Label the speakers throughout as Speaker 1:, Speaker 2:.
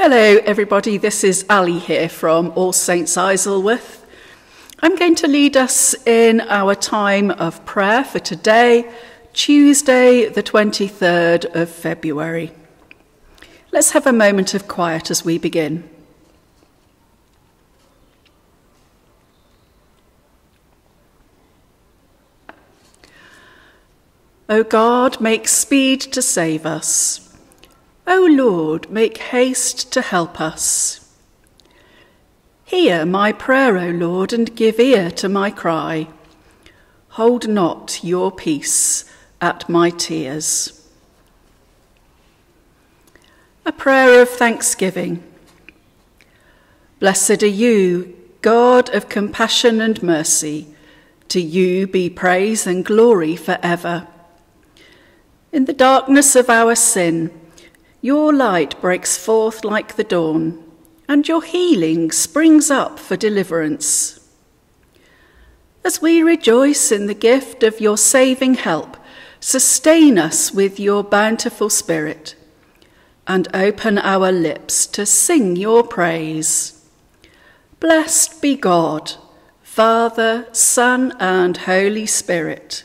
Speaker 1: Hello, everybody. This is Ali here from All Saints Isleworth. I'm going to lead us in our time of prayer for today, Tuesday, the 23rd of February. Let's have a moment of quiet as we begin. O God, make speed to save us. O Lord, make haste to help us. Hear my prayer, O Lord, and give ear to my cry. Hold not your peace at my tears. A prayer of thanksgiving. Blessed are you, God of compassion and mercy. To you be praise and glory forever. In the darkness of our sin, your light breaks forth like the dawn, and your healing springs up for deliverance. As we rejoice in the gift of your saving help, sustain us with your bountiful spirit, and open our lips to sing your praise. Blessed be God, Father, Son, and Holy Spirit.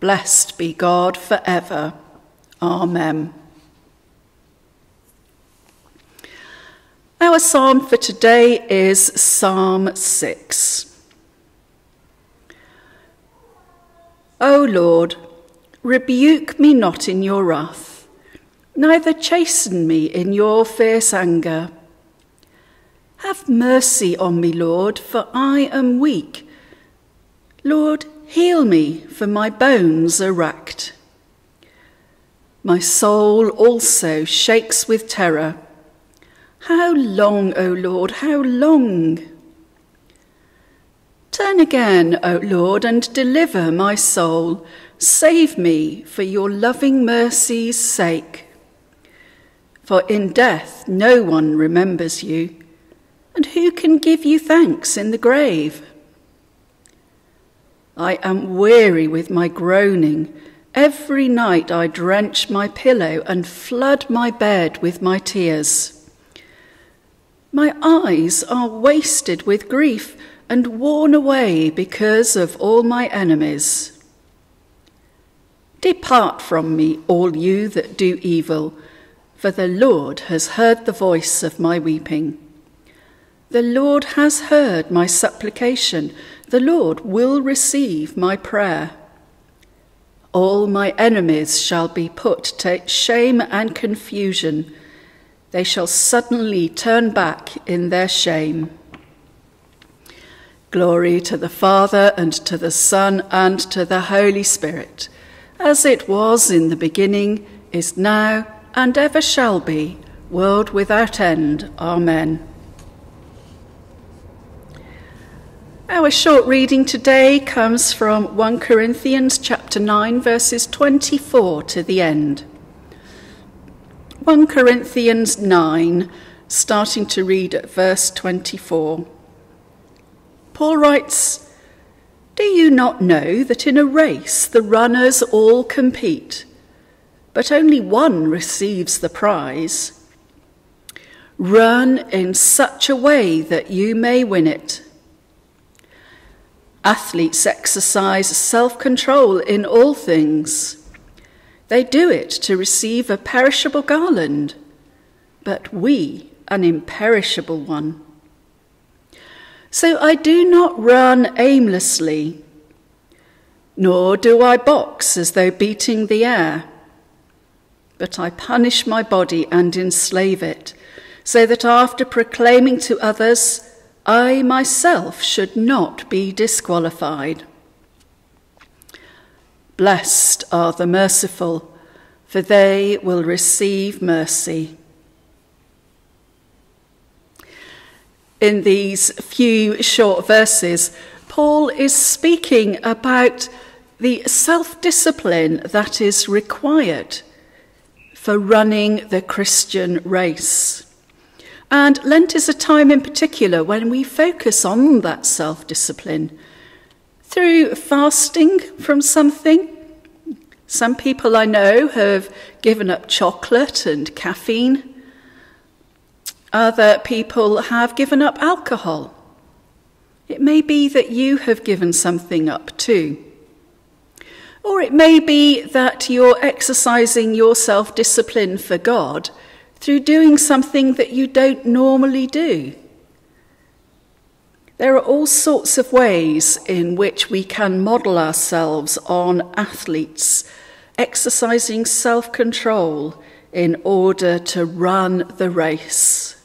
Speaker 1: Blessed be God forever. Amen. Our psalm for today is Psalm 6. O Lord, rebuke me not in your wrath, neither chasten me in your fierce anger. Have mercy on me, Lord, for I am weak. Lord, heal me, for my bones are racked. My soul also shakes with terror. How long, O Lord, how long? Turn again, O Lord, and deliver my soul. Save me for your loving mercy's sake. For in death no one remembers you, and who can give you thanks in the grave? I am weary with my groaning. Every night I drench my pillow and flood my bed with my tears. My eyes are wasted with grief and worn away because of all my enemies. Depart from me, all you that do evil, for the Lord has heard the voice of my weeping. The Lord has heard my supplication. The Lord will receive my prayer. All my enemies shall be put to shame and confusion they shall suddenly turn back in their shame. Glory to the Father, and to the Son, and to the Holy Spirit, as it was in the beginning, is now, and ever shall be, world without end. Amen. Our short reading today comes from 1 Corinthians chapter 9 verses 24 to the end. 1 Corinthians 9, starting to read at verse 24. Paul writes, Do you not know that in a race the runners all compete, but only one receives the prize? Run in such a way that you may win it. Athletes exercise self control in all things. They do it to receive a perishable garland, but we an imperishable one. So I do not run aimlessly, nor do I box as though beating the air, but I punish my body and enslave it, so that after proclaiming to others, I myself should not be disqualified. Blessed are the merciful, for they will receive mercy. In these few short verses, Paul is speaking about the self discipline that is required for running the Christian race. And Lent is a time in particular when we focus on that self discipline through fasting from something. Some people I know have given up chocolate and caffeine. Other people have given up alcohol. It may be that you have given something up too. Or it may be that you're exercising your self discipline for God through doing something that you don't normally do. There are all sorts of ways in which we can model ourselves on athletes exercising self control in order to run the race.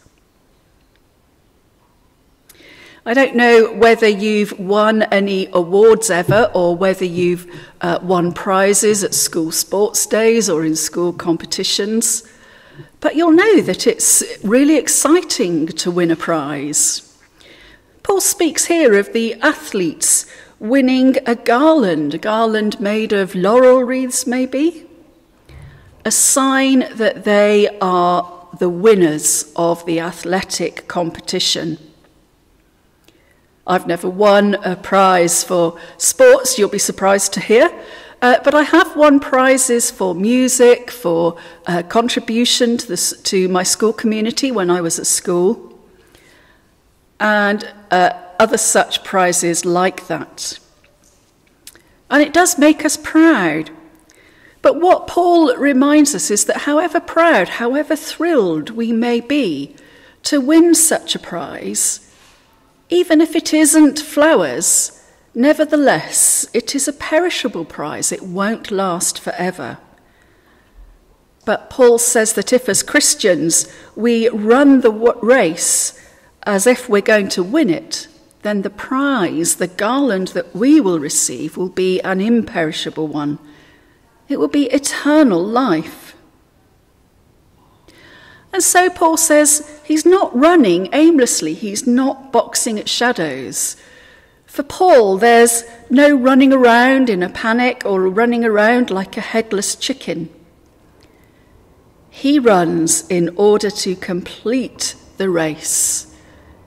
Speaker 1: I don't know whether you've won any awards ever or whether you've uh, won prizes at school sports days or in school competitions, but you'll know that it's really exciting to win a prize. Paul speaks here of the athletes winning a garland, a garland made of laurel wreaths, maybe, a sign that they are the winners of the athletic competition. I've never won a prize for sports, you'll be surprised to hear. Uh, but I have won prizes for music, for uh, contribution to, to, my school community when I was at school, and uh, other such prizes like that. And it does make us proud. But what Paul reminds us is that however proud, however thrilled we may be to win such a prize, even if it isn't flowers, nevertheless, it is a perishable prize. It won't last forever. But Paul says that if, as Christians, we run the race as if we're going to win it, then the prize, the garland that we will receive, will be an imperishable one. It will be eternal life. And so Paul says he's not running aimlessly, he's not boxing at shadows. For Paul, there's no running around in a panic or running around like a headless chicken. He runs in order to complete the race,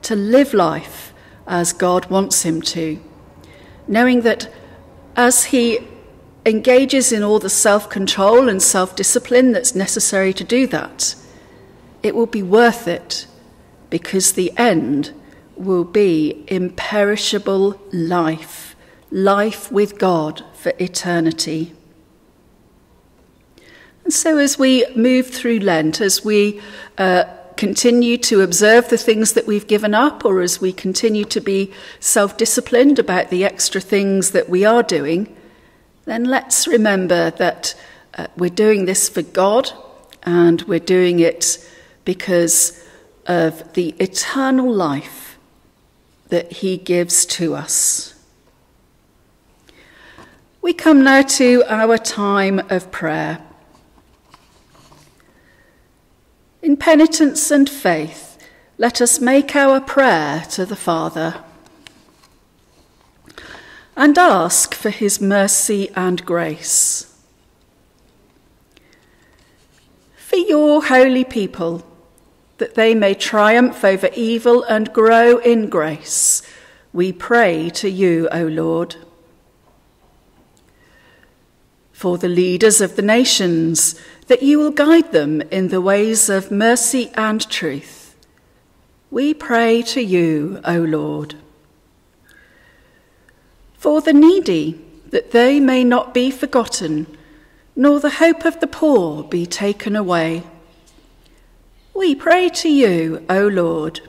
Speaker 1: to live life as God wants him to, knowing that as he engages in all the self control and self discipline that's necessary to do that, it will be worth it because the end will be imperishable life, life with God for eternity. And so, as we move through Lent, as we uh, continue to observe the things that we've given up, or as we continue to be self disciplined about the extra things that we are doing, then let's remember that uh, we're doing this for God and we're doing it because of the eternal life that he gives to us. We come now to our time of prayer. In penitence and faith, let us make our prayer to the Father and ask for his mercy and grace. For your holy people, that they may triumph over evil and grow in grace. We pray to you, O Lord. For the leaders of the nations, that you will guide them in the ways of mercy and truth. We pray to you, O Lord. For the needy, that they may not be forgotten, nor the hope of the poor be taken away we pray to you, O Lord.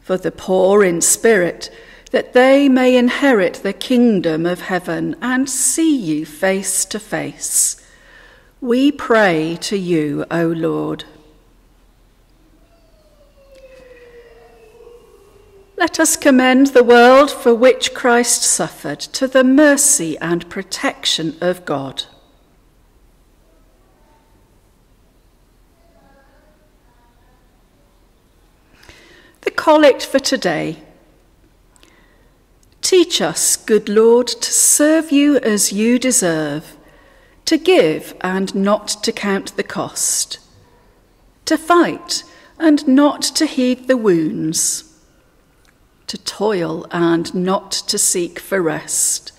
Speaker 1: For the poor in spirit, that they may inherit the kingdom of heaven and see you face to face. We pray to you, O Lord. Let us commend the world for which Christ suffered to the mercy and protection of God. The collect for today. Teach us, good Lord, to serve you as you deserve, to give and not to count the cost, to fight and not to heed the wounds, to toil and not to seek for rest,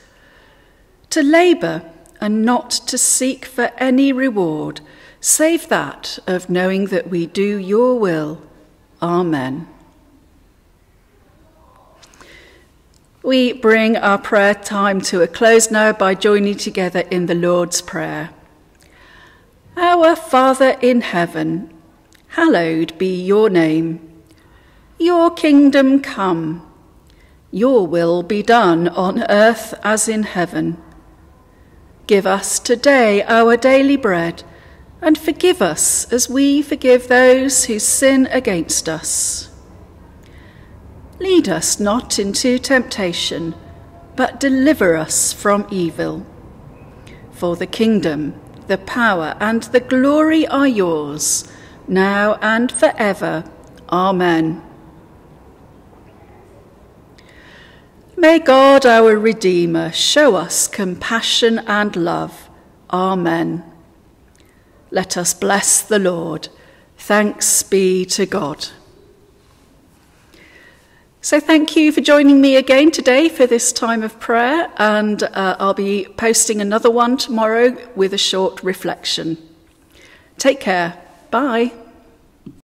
Speaker 1: to labour and not to seek for any reward, save that of knowing that we do your will. Amen. We bring our prayer time to a close now by joining together in the Lord's Prayer. Our Father in heaven, hallowed be your name. Your kingdom come. Your will be done on earth as in heaven. Give us today our daily bread, and forgive us as we forgive those who sin against us. Lead us not into temptation, but deliver us from evil. For the kingdom, the power, and the glory are yours, now and forever. Amen. May God, our Redeemer, show us compassion and love. Amen. Let us bless the Lord. Thanks be to God. So, thank you for joining me again today for this time of prayer, and uh, I'll be posting another one tomorrow with a short reflection. Take care. Bye.